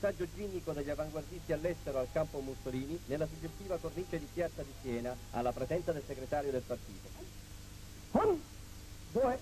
passaggio ginnico degli avanguardisti all'estero al campo Mussolini nella suggestiva cornice di Piazza di Siena alla presenza del segretario del partito. Un, due,